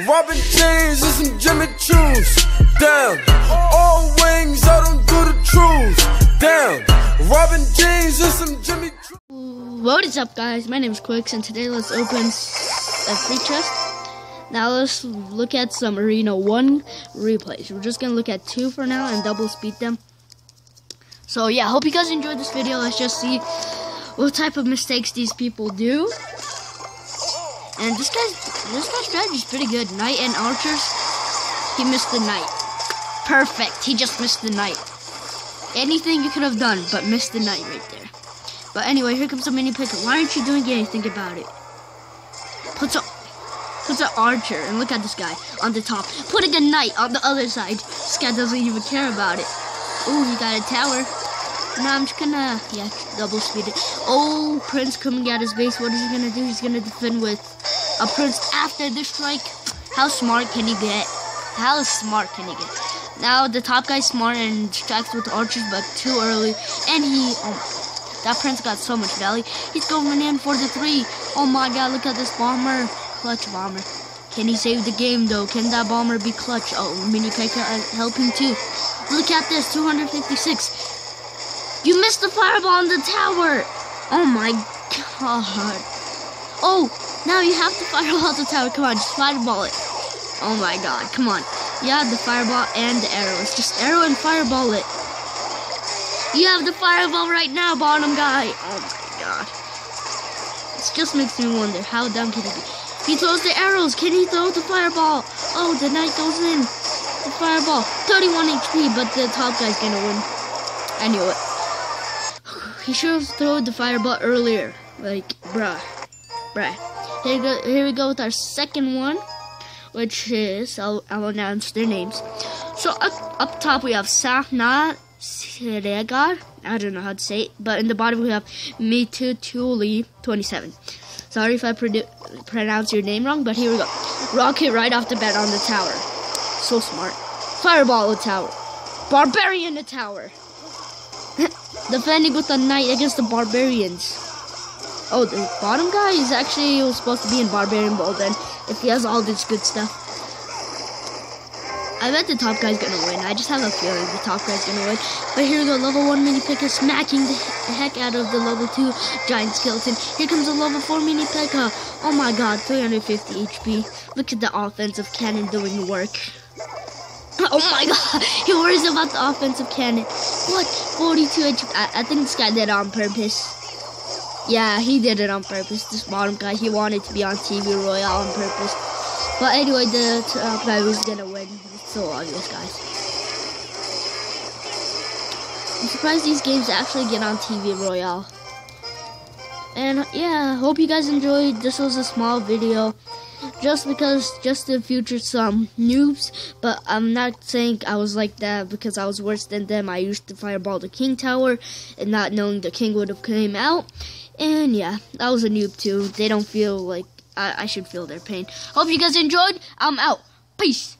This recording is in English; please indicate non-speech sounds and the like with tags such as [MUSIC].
Robin jeans and some Jimmy Choos. Damn, all wings, I don't do the truths. Damn, Robin and some Jimmy Choos. What is up, guys? My name is QuiX, and today let's open a free chest. Now let's look at some Arena 1 replays. We're just gonna look at two for now and double speed them. So yeah, hope you guys enjoyed this video. Let's just see what type of mistakes these people do. And this guy's this guy's strategy is pretty good. Knight and archers. He missed the knight. Perfect. He just missed the knight. Anything you could have done, but missed the knight right there. But anyway, here comes the mini P.E.K.K.A. Why aren't you doing anything about it? Puts a puts an archer and look at this guy on the top, putting a knight on the other side. This guy doesn't even care about it. Ooh, he got a tower. Now I'm just gonna yeah double speed it. Oh, Prince coming out his base. What is he gonna do? He's gonna defend with a Prince after the strike. How smart can he get? How smart can he get? Now the top guy's smart and strikes with archers, but too early. And he oh that prince got so much value. He's going in for the three. Oh my god, look at this bomber. Clutch bomber. Can he save the game though? Can that bomber be clutch? Oh, Mini Pekka uh, helping too. Look at this, 256. You missed the fireball on the tower. Oh my god. Oh, now you have to fireball the tower. Come on, just fireball it. Oh my god, come on. Yeah, the fireball and the arrow. It's just arrow and fireball it. You have the fireball right now, bottom guy. Oh my god. This just makes me wonder how dumb can he be? He throws the arrows. Can he throw the fireball? Oh, the knight goes in. The fireball. 31 HP, but the top guy's gonna win. I knew it. He should have thrown the fireball earlier. Like, bruh. Bruh. Here, we go, here we go with our second one, which is, I'll, I'll announce their names. So up, up top we have Sahnat Siregar. I don't know how to say it, but in the bottom we have Mitutuli 27. Sorry if I pronounce your name wrong, but here we go. Rocket right off the bat on the tower. So smart. Fireball the tower. Barbarian the tower. Defending with a knight against the barbarians. Oh, the bottom guy is actually supposed to be in barbarian mode then, if he has all this good stuff. I bet the top guy's gonna win. I just have a feeling the top guy's gonna win. But here we go, level 1 mini P.E.K.K.A smacking the heck out of the level 2 giant skeleton. Here comes the level 4 mini P.E.K.K.A. Oh my god, 350 HP. Look at the offensive cannon doing the work. Oh my god, [LAUGHS] he worries about the offensive cannon. What? 42 HP. I, I think this guy did it on purpose. Yeah, he did it on purpose. This bottom guy, he wanted to be on TV Royale on purpose. But anyway, the top uh, guy was gonna win. It's so obvious, guys. I'm surprised these games actually get on TV Royale. And yeah, hope you guys enjoyed. This was a small video. Just because, just to future some noobs, but I'm not saying I was like that because I was worse than them. I used to fireball the king tower and not knowing the king would have came out. And yeah, I was a noob too. They don't feel like I, I should feel their pain. Hope you guys enjoyed. I'm out. Peace.